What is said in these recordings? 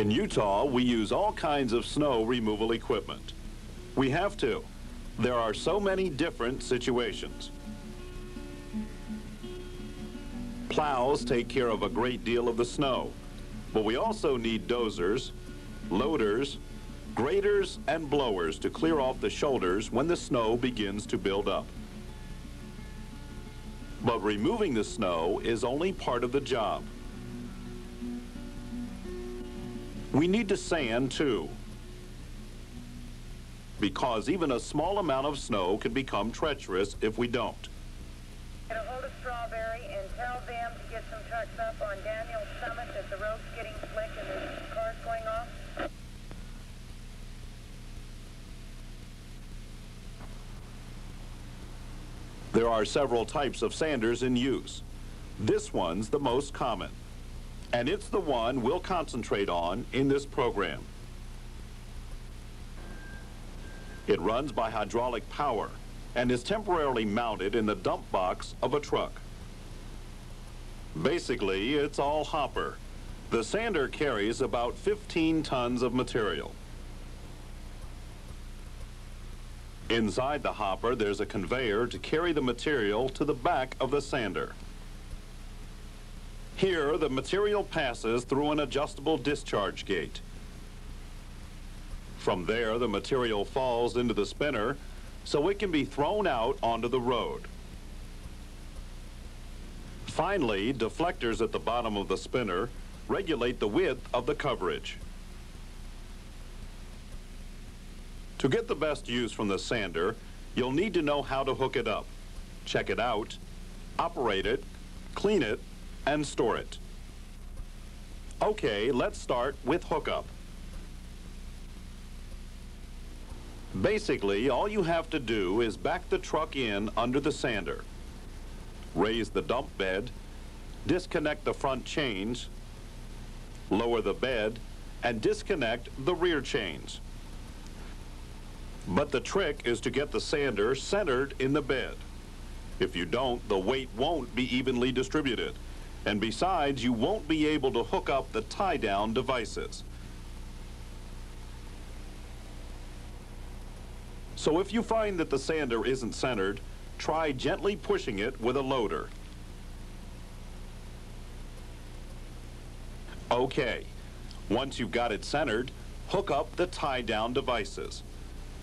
In Utah, we use all kinds of snow removal equipment. We have to. There are so many different situations. Plows take care of a great deal of the snow, but we also need dozers, loaders, graders, and blowers to clear off the shoulders when the snow begins to build up. But removing the snow is only part of the job. We need to sand too. Because even a small amount of snow can become treacherous if we don't. Get a hold of Strawberry and tell them to get some trucks up on Daniels Summit that the road's getting slick and there's cars going off. There are several types of sanders in use. This one's the most common, and it's the one we'll concentrate on in this program. It runs by hydraulic power and is temporarily mounted in the dump box of a truck. Basically, it's all hopper. The sander carries about 15 tons of material. Inside the hopper, there's a conveyor to carry the material to the back of the sander. Here, the material passes through an adjustable discharge gate. From there, the material falls into the spinner so it can be thrown out onto the road. Finally, deflectors at the bottom of the spinner regulate the width of the coverage. To get the best use from the sander, you'll need to know how to hook it up, check it out, operate it, clean it, and store it. Okay, let's start with hookup. Basically, all you have to do is back the truck in under the sander, raise the dump bed, disconnect the front chains, lower the bed, and disconnect the rear chains. But the trick is to get the sander centered in the bed. If you don't, the weight won't be evenly distributed. And besides, you won't be able to hook up the tie-down devices. So if you find that the sander isn't centered, try gently pushing it with a loader. Okay, once you've got it centered, hook up the tie-down devices.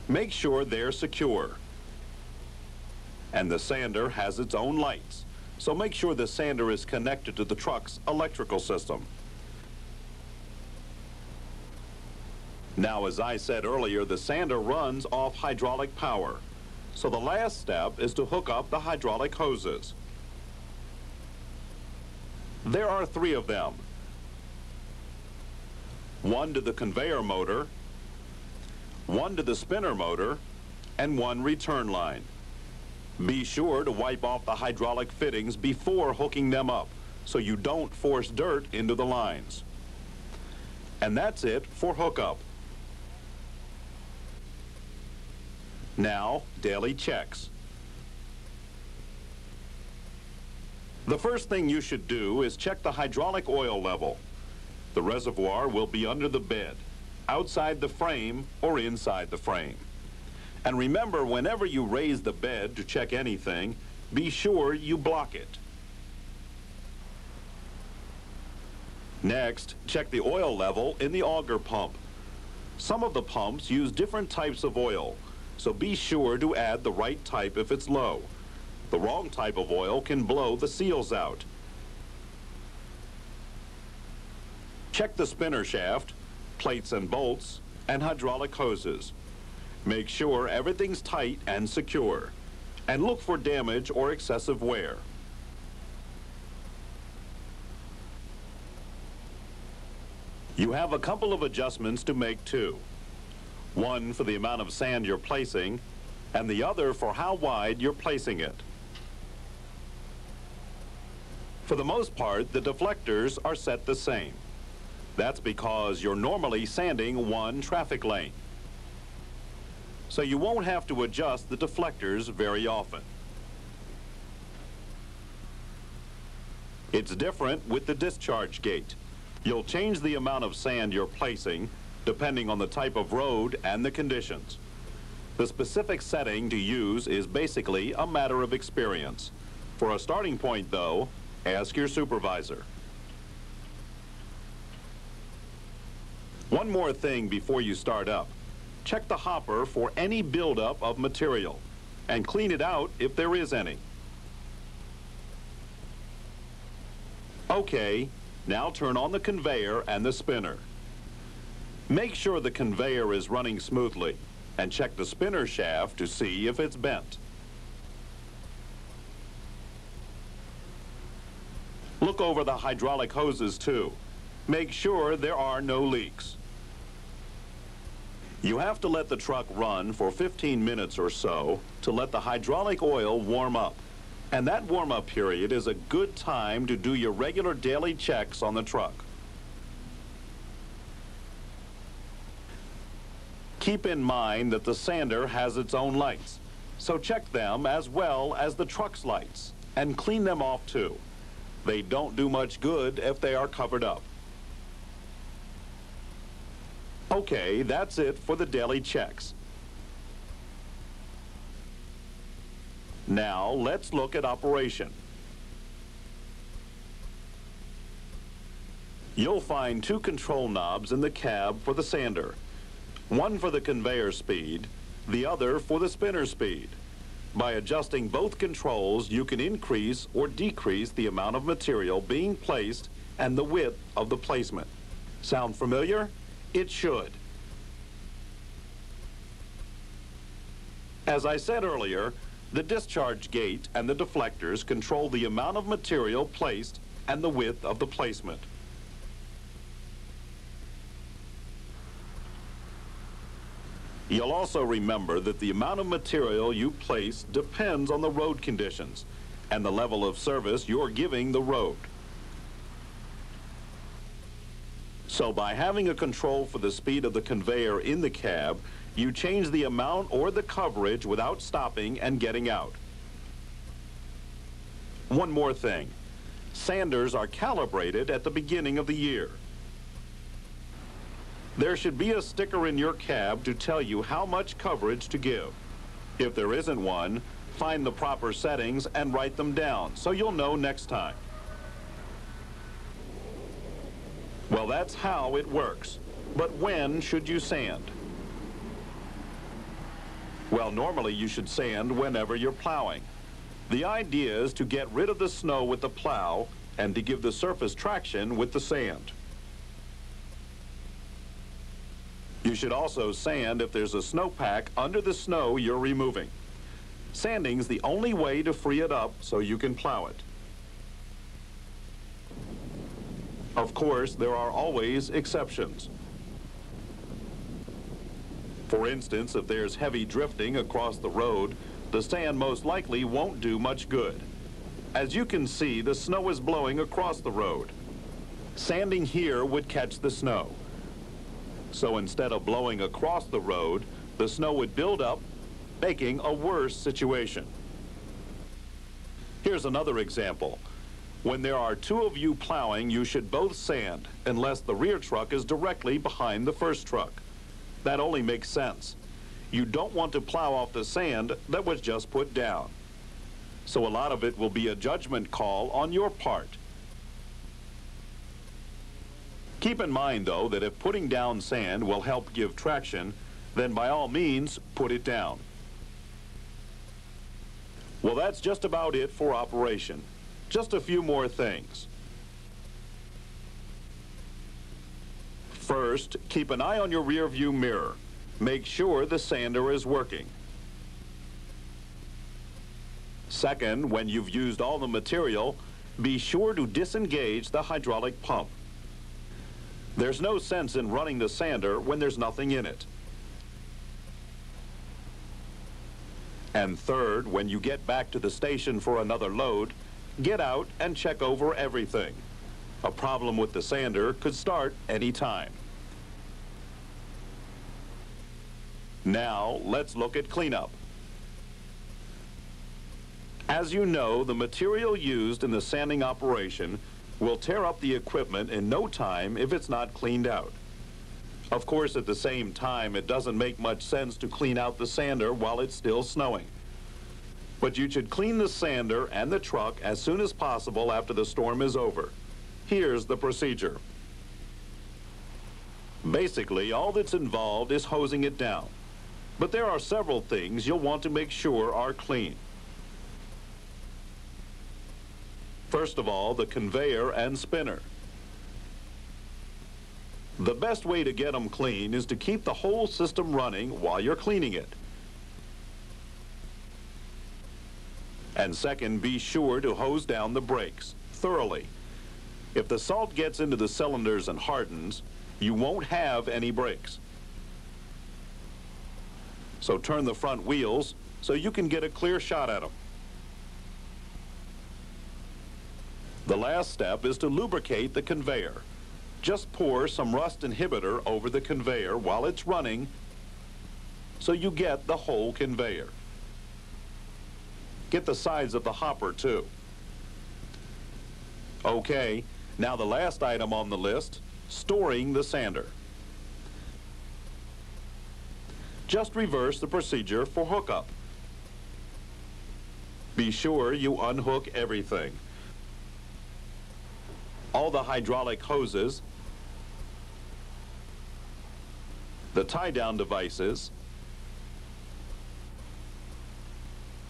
Make sure they're secure. And the sander has its own lights, so make sure the sander is connected to the truck's electrical system. Now, as I said earlier, the sander runs off hydraulic power. So the last step is to hook up the hydraulic hoses. There are three of them. One to the conveyor motor, one to the spinner motor, and one return line. Be sure to wipe off the hydraulic fittings before hooking them up so you don't force dirt into the lines. And that's it for hookup. Now, daily checks. The first thing you should do is check the hydraulic oil level. The reservoir will be under the bed, outside the frame, or inside the frame. And remember, whenever you raise the bed to check anything, be sure you block it. Next, check the oil level in the auger pump. Some of the pumps use different types of oil, so be sure to add the right type if it's low. The wrong type of oil can blow the seals out. Check the spinner shaft, plates and bolts, and hydraulic hoses. Make sure everything's tight and secure, and look for damage or excessive wear. You have a couple of adjustments to make too. One for the amount of sand you're placing, and the other for how wide you're placing it. For the most part, the deflectors are set the same. That's because you're normally sanding one traffic lane. So you won't have to adjust the deflectors very often. It's different with the discharge gate. You'll change the amount of sand you're placing depending on the type of road and the conditions. The specific setting to use is basically a matter of experience. For a starting point, though, ask your supervisor. One more thing before you start up. Check the hopper for any buildup of material and clean it out if there is any. Okay, now turn on the conveyor and the spinner. Make sure the conveyor is running smoothly and check the spinner shaft to see if it's bent. Look over the hydraulic hoses too. Make sure there are no leaks. You have to let the truck run for 15 minutes or so to let the hydraulic oil warm up. And that warm-up period is a good time to do your regular daily checks on the truck. Keep in mind that the sander has its own lights, so check them as well as the truck's lights and clean them off too. They don't do much good if they are covered up. Okay, that's it for the daily checks. Now, let's look at operation. You'll find two control knobs in the cab for the sander. One for the conveyor speed, the other for the spinner speed. By adjusting both controls, you can increase or decrease the amount of material being placed and the width of the placement. Sound familiar? It should. As I said earlier, the discharge gate and the deflectors control the amount of material placed and the width of the placement. You'll also remember that the amount of material you place depends on the road conditions and the level of service you're giving the road. So by having a control for the speed of the conveyor in the cab, you change the amount or the coverage without stopping and getting out. One more thing. Sanders are calibrated at the beginning of the year. There should be a sticker in your cab to tell you how much coverage to give. If there isn't one, find the proper settings and write them down so you'll know next time. Well, that's how it works. But when should you sand? Well, normally you should sand whenever you're plowing. The idea is to get rid of the snow with the plow and to give the surface traction with the sand. You should also sand if there's a snowpack under the snow you're removing. Sanding's the only way to free it up so you can plow it. Of course, there are always exceptions. For instance, if there's heavy drifting across the road, the sand most likely won't do much good. As you can see, the snow is blowing across the road. Sanding here would catch the snow. So instead of blowing across the road, the snow would build up, making a worse situation. Here's another example. When there are two of you plowing, you should both sand, unless the rear truck is directly behind the first truck. That only makes sense. You don't want to plow off the sand that was just put down. So a lot of it will be a judgment call on your part. Keep in mind, though, that if putting down sand will help give traction, then by all means, put it down. Well, that's just about it for operation. Just a few more things. First, keep an eye on your rear view mirror. Make sure the sander is working. Second, when you've used all the material, be sure to disengage the hydraulic pump. There's no sense in running the sander when there's nothing in it. And third, when you get back to the station for another load, get out and check over everything. A problem with the sander could start any time. Now, let's look at cleanup. As you know, the material used in the sanding operation will tear up the equipment in no time if it's not cleaned out. Of course, at the same time, it doesn't make much sense to clean out the sander while it's still snowing. But you should clean the sander and the truck as soon as possible after the storm is over. Here's the procedure. Basically, all that's involved is hosing it down. But there are several things you'll want to make sure are clean. First of all, the conveyor and spinner. The best way to get them clean is to keep the whole system running while you're cleaning it. And second, be sure to hose down the brakes thoroughly. If the salt gets into the cylinders and hardens, you won't have any brakes. So turn the front wheels so you can get a clear shot at them. The last step is to lubricate the conveyor. Just pour some rust inhibitor over the conveyor while it's running so you get the whole conveyor. Get the sides of the hopper too. Okay, now the last item on the list, storing the sander. Just reverse the procedure for hookup. Be sure you unhook everything. All the hydraulic hoses, the tie-down devices,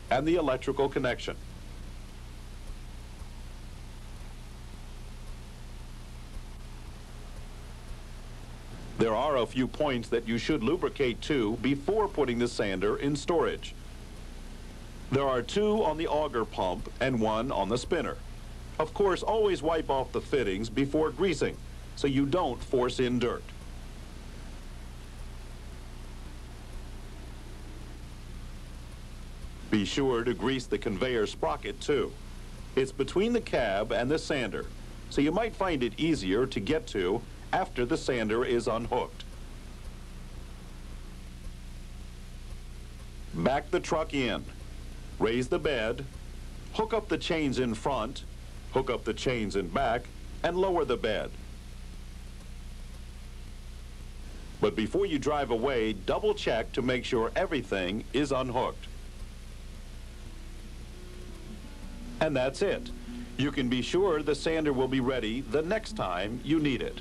and the electrical connection. There are a few points that you should lubricate to before putting the sander in storage. There are two on the auger pump and one on the spinner. Of course, always wipe off the fittings before greasing so you don't force in dirt. Be sure to grease the conveyor sprocket too. It's between the cab and the sander, so you might find it easier to get to after the sander is unhooked. Back the truck in. Raise the bed. Hook up the chains in front. Hook up the chains in back and lower the bed. But before you drive away, double check to make sure everything is unhooked. And that's it. You can be sure the sander will be ready the next time you need it.